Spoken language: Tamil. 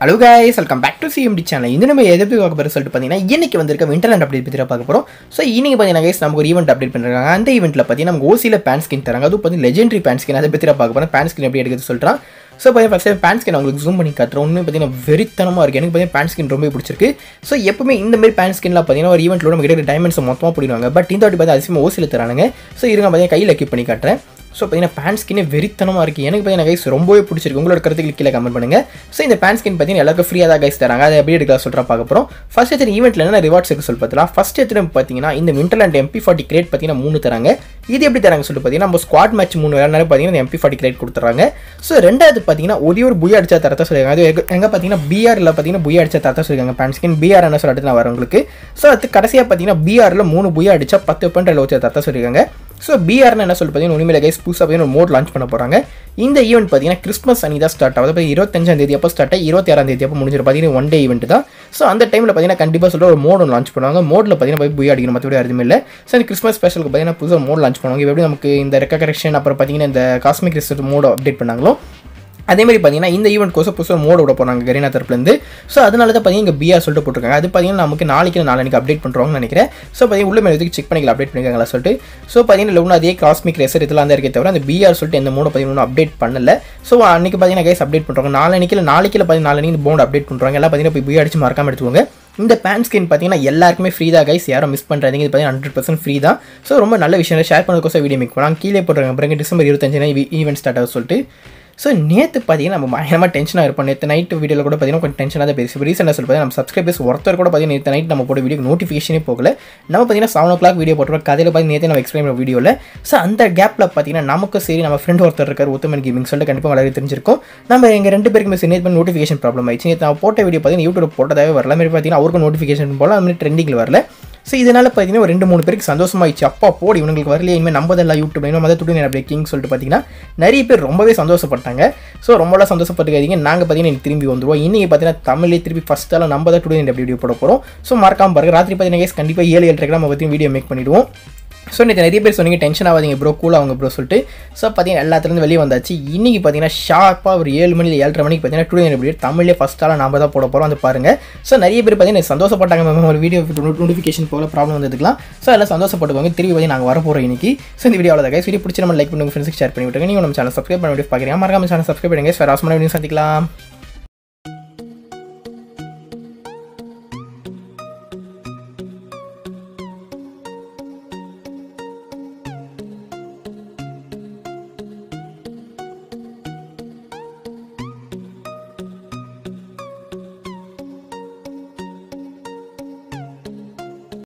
Hello guys welcome back to CMT channel இந்த நம்ம எதை போய் பார்க்க போகிற சொல்லிட்டு பார்த்தீங்கன்னா இன்னைக்கு வந்திருக்க இன்டர்நெட் அப்டேட் பற்றி பார்க்க போகிறோம் ஸோ இன்றைக்கி பார்த்தீங்கன்னா கைஸ் நமக்கு ஒரு ஈவெண்ட் அப்டேட் பண்ணுறாங்க அந்த ஈவெண்ட்டில் பார்த்தீங்கன்னா நமக்கு ஓசியில் பேன் ஸ்கின் தராங்க. அதுவும் பார்த்தீங்கன்னா லெஜெண்டரி பேன் ஸ்கின் அதை பற்றி பார்க்க போகிறேன் பேன் ஸ்கின் எப்படி எடுக்கிறது சொல்கிறான் ஸோ பார்த்தீங்கன்னா ஃபஸ்ட்டு பேன் ஸ்கின் உங்களுக்கு ஜூம் பண்ணி காட்டுறோம் ஒன்று பார்த்தீங்கன்னா வெறித்தனமாக இருக்குது எனக்கு பார்த்தீங்கன்னா பேன் ஸ்கின் ரொம்ப பிடிச்சிருக்கு. ஸோ எப்பவுமே இந்த மாதிரி பேன் ஸ்கின்லாம் பார்த்தீங்கன்னா ஒரு ஈவெண்ட்டில் நம்ம கிட்ட டைமண்ட்ஸ் மொத்தமாக போடுவாங்க பட் இந்த வாட்டி பார்த்தீங்கன்னா அதிசயமாக ஓசியில் தரானுங்க. ஸோ இருங்க பார்த்தீங்கன்னா கையில் கீப் பண்ணி காட்டுறேன். ஸோ பார்த்தீங்கன்னா பேண்ட் ஸ்கின்னே வெறித்தனமாக இருக்குது எனக்கு பார்த்தீங்கன்னா கைஸ் ரொம்பவே பிடிச்சிருக்கு. உங்களோட கருத்துக்கு கீழே கமெண்ட் பண்ணுங்கள் ஸோ இந்த பேண்ட் ஸ்கின் பார்த்தீங்கன்னா எல்லாருக்கும் ஃப்ரீயாக தான் கைஸ் தராங்க. அதை எப்படி எடுக்கலாம் சொல்கிறா பார்க்க போகிறோம் ஃபஸ்ட் எத்தனை ஈவெண்ட்டில் என்ன ரிவார்ட்ஸ் இருக்கு சொல்லி பார்த்தலாம் ஃபஸ்ட் எத்தனை பார்த்தீங்கன்னா இந்த விண்டர்லேண்ட் எம்பி ஃபார்ட்டி கிரேட் பார்த்தீங்கன்னா மூணு தராங்க. இது எப்படி தராங்க சொல்லி பார்த்தீங்கன்னா நம்ம ஸ்குவாட் மேட்ச் மூணு விளையாடுனாலே பார்த்தீங்கன்னா இந்த எம்பி ஃபார்ட்டி கிரேட் கொடுத்துறாங்க ஸோ ரெண்டாவது பார்த்தீங்கன்னா ஒரே ஒரு புயா அடிச்சா தரத்தா சொல்லியிருக்காங்க அது எங்கே பார்த்தீங்கன்னா பிஆரில் பார்த்தீங்கன்னா புயா அடிச்சா தரத்தா சொல்லியிருக்காங்க பேண்ட் ஸ்கின் பிஆர் என்ன சொல்லிட்டு நான் வரேன் உங்களுக்கு. ஸோ அது கடைசியாக பார்த்தீங்கன்னா பிஆரில் மூணு புயா அடிச்சா பத்து பண்ட் லட்சம் தரத்தா சொல்லியிருக்காங்க ஸோ பிஆர்னு என்ன சொல்லி பார்த்தீங்கன்னா உண்மையில கைஸ் புதுசாக பார்த்தீங்கன்னா மோட் லான்ச் பண்ண போகிறாங்க இந்த ஈவெண்ட் பார்த்தீங்கன்னா கிறிஸ்மஸ் அன்னி தான் ஸ்டார்ட் ஆகுது. அப்போ இருபத்தஞ்சாம் தேதி அப்போ ஸ்டார்ட் ஆகி இருபத்தி ஆறாம் தேதி அப்போ முடிஞ்சிடும். பார்த்தீங்கன்னா ஒன் டே ஈவெண்ட் தான். ஸோ அந்த டைமில் பார்த்தீங்கன்னா கண்டிப்பாக சொல்லிட்டு ஒரு மோட் லான்ச் பண்ணுவாங்க. மோடில் பார்த்தீங்கன்னா போய் புயா அடிக்கணும் மற்றபடி எதுவுமே இல்லை. ஸோ இந்த கிறிஸ்மஸ் ஸ்பெஷலுக்கு பார்த்தீங்கன்னா புதுசாக மோட் லான்ச் பண்ணுவாங்க. எப்படி நமக்கு இந்த ரெக்க கரெக்ஷன் அப்புறம் பார்த்தீங்கன்னா இந்த காஸ்மிக் ரிசர்ட் மோட் அப்டேட் பண்ணாங்களோ அதே மாதிரி பார்த்தீங்கன்னா இந்த ஈவெண்ட் கோசம் புதுசாக மோட விட போகிறாங்க கரீனா தரப்புலேருந்து. ஸோ அதனால தான் பார்த்தீங்கன்னா இங்கே பிஆர் சொல்லிட்டு போட்டிருக்காங்க. அது பார்த்தீங்கன்னா நமக்கு நாளைக்கு நாளைக்கு அப்டேட் பண்ணுறோம்னு நினைக்கிறேன். ஸோ பார்த்தீங்கன்னா உள்ள மேலே செக் பண்ணிக்கலாம் அப்டேட் பண்ணிருக்காங்களா சொல்லிட்டு. ஸோ பார்த்தீங்கன்னா லெவன் அதே காஸ்மிக் ரேசர் இதெல்லாம் தான் இருக்கே தவிர அந்த பிஆர் சொல்லிட்டு எந்த மோட பார்த்தீங்கன்னா அப்டேட் பண்ணல. ஸோ அன்றைக்கி பார்த்தீங்கன்னா கைஸ் அப்டேட் பண்ணுறாங்க நாளைக்கு இல்லை நாளைக்கு பார்த்தீங்கன்னா நாளைக்கு இந்த போர்டு அப்டேட் பண்ணுறாங்க எல்லாம் பார்த்தீங்கன்னா போய் பிஆர் அடிச்சு மறக்காம எடுத்துக்கோங்க. இந்த பேன் ஸ்கின் பார்த்தீங்கன்னா எல்லாருக்குமே ஃப்ரீ தான் கைஸ் யாரும் மிஸ் பண்ணுறாங்க இது பார்த்தீங்கன்னா ஹண்ட்ரட் பர்சன்ட் ஃப்ரீ தான். ஸோ ரொம்ப நல்ல விஷயம் ஷேர் பண்ணுறதுக்கோசம் வீடியோ மேக் கீழே போட்டுருக்காங்க பிறகு டிசம்பர் இருபத்தஞ்சு ஈவெண்ட் ஸ்டார்ட் ஆகும் சொல்லிட்டு. ஸோ நேற்று பார்த்தீங்கன்னா நம்ம பயங்கரமாக டென்ஷனாக இருப்போம். நேற்று நைட் வீடியோவில் கூட பார்த்தீங்கன்னா கொஞ்சம் டென்ஷனாக தான் பேசி ரீசெண்டாக சொல்லி பார்த்தீங்கன்னா நம்ம சப்ஸ்கிரைபர்ஸ் ஒருத்தர் கூட பார்த்தீங்கன்னா நேற்று நைட் நம்ம போட வீடியோ நோட்டிஃபிகேஷனே போகல. நம்ம பார்த்தீங்கன்னா செவன் ஓ கிளாக் வீடியோ போட்டுருவோம் கதையில் பார்த்து நேற்று நம்ம எக்ஸ்பிளைன் பண்ண வீடியோவில் ஸோ அந்த கேப்பில் பார்த்தீங்கன்னா நமக்கு சரி நம்ம ஃப்ரெண்ட் ஒருத்தர் இருக்கார் உத்தமன் கேமிங் சொல்லிட்டு கண்டிப்பாக வளர தெரிஞ்சிருக்கும். நம்ம எங்கள் ரெண்டு பேருக்குமே சரி நேற்று நோட்டிஃபிகேஷன் ப்ராப்ளம் ஆயிடுச்சு. நேற்று நான் போட்ட வீடியோ பார்த்தீங்கன்னா யூடியூப் போட்டதாகவே வரல. மாதிரி பார்த்தீங்கன்னா அவருக்கும் நோட்டிஃபிகேஷன் போல அது மாதிரி ட்ரெண்டிங்கில் வரல. ஸோ இதனால் பார்த்தீங்கன்னா ஒரு ரெண்டு மூணு பேருக்கு சந்தோஷமாயிடுச்சு. அப்பா போடி இவங்களுக்கு வரலையே இனிமேல் நம்பதெல்லாம் யூடியூப் இன்னும் மத துடு நான் பிரேக்கிங் சொல்லிட்டு பார்த்தீங்கன்னா நிறைய பேர் ரொம்பவே சந்தோஷப்பட்டாங்க. ஸோ ரொம்பலாம் சந்தோஷப்பட்டுக்காதீங்க. நாங்கள் பார்த்தீங்கன்னா திரும்பி வந்துடுவோம் இன்னைக்கு பார்த்தீங்கன்னா தமிழே திருப்பி ஃபஸ்ட்டால நம்ம தான் டுடே வீடியோ போட போகிறோம் ஸோ மறக்காம பாருங்க. ராத்திரி பார்த்தீங்கன்னா கண்டிப்பாக ஏழு ஏழு நம்ம பற்றி வீடியோ மேக் பண்ணிவிடுவோம் ஸோ நேற்று நிறைய பேர் சொன்னீங்க டென்ஷன் ஆகாதீங்க ப்ரோ கூல் அவங்க ப்ரோ சொல்லிட்டு. ஸோ பார்த்தீங்கன்னா எல்லாத்துலேருந்து வெளியே வந்தாச்சு. இன்னைக்கு பார்த்தீங்கன்னா ஷார்ப்பாக ஒரு ஏழு மணி ஏழரை மணிக்கு பார்த்தீங்கன்னா டுடே வீடியோ தமிழ்லேயே ஃபஸ்ட்டால நாம தான் போட போகிறோம் வந்து பாருங்க. ஸோ நிறைய பேர் பார்த்தீங்கன்னா சந்தோஷப்பட்டாங்க மேம் ஒரு வீடியோ நோட்டிஃபிகேஷன் போல ப்ராப்ளம் வந்ததுக்கலாம் ஸோ எல்லாம் சந்தோஷப்பட்டுக்கோங்க. திரும்பி பார்த்தீங்கன்னா நாங்கள் வர போகிறோம் இன்னைக்கு. ஸோ இந்த வீடியோ அவ்வளோ வீடியோ பிடிச்சி நம்ம லைக் பண்ணுங்க ஃப்ரெண்ட்ஸுக்கு ஷேர் பண்ணி விட்டுருங்க நீங்கள் நம்ம சேனல் சப்ஸ்கிரைப் பண்ணி பார்க்குறீங்க மறக்காம சேனல் சப்ஸ்கிரைப் பண்ணுங்க. வேறு ஆசமான வீடியோ சந்திக்கலாம்.